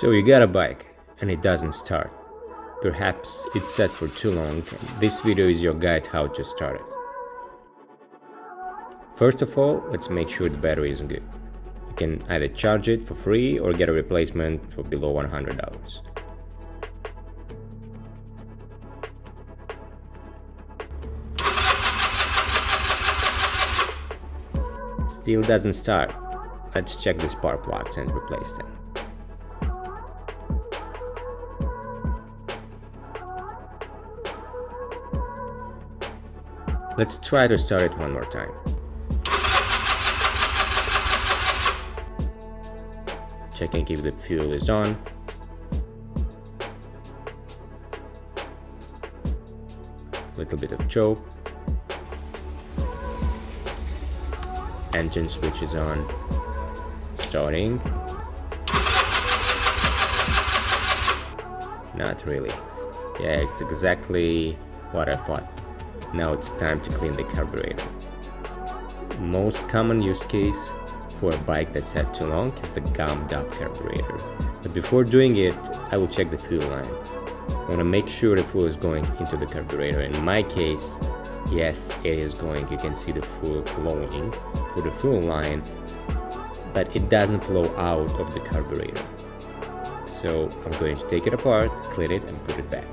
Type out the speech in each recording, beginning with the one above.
So you got a bike and it doesn't start. Perhaps it's set for too long. This video is your guide how to start it. First of all, let's make sure the battery is good. You can either charge it for free or get a replacement for below $100. Still doesn't start. Let's check the spark plugs and replace them. Let's try to start it one more time. Checking if the fuel is on. Little bit of choke. Engine switch is on. Starting. Not really. Yeah, it's exactly what I thought. Now it's time to clean the carburetor. Most common use case for a bike that's had too long is the gummed up carburetor. But before doing it, I will check the fuel line. I want to make sure the fuel is going into the carburetor. In my case, yes, it is going. You can see the fuel flowing for the fuel line, but it doesn't flow out of the carburetor. So I'm going to take it apart, clean it, and put it back.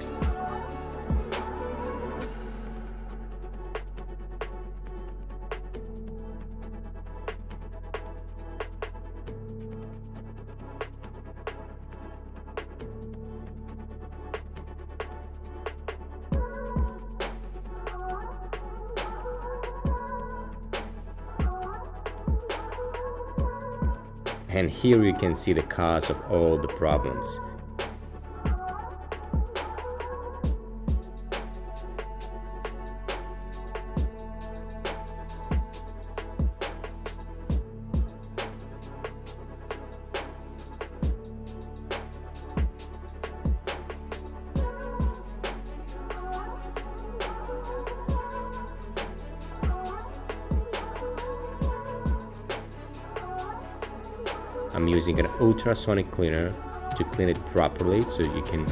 And here you can see the cause of all the problems. I'm using an ultrasonic cleaner to clean it properly so you can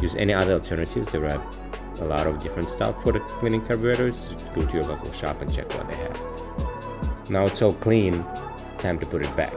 use any other alternatives. There are a lot of different stuff for the cleaning carburetors. Just go to your local shop and check what they have. Now it's all clean, time to put it back.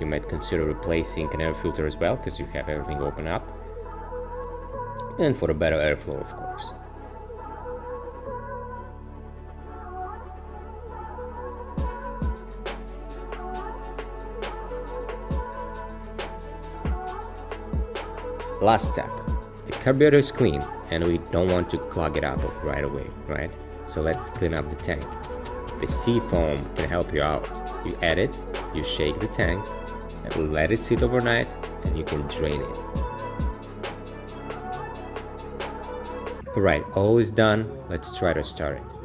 You might consider replacing an air filter as well because you have everything open up. And for a better airflow of course. Last step. The carburetor is clean and we don't want to clog it up right away right? So let's clean up the tank. The sea foam can help you out. You add it you shake the tank let it sit overnight and you can drain it. Alright, all is done, let's try to start it.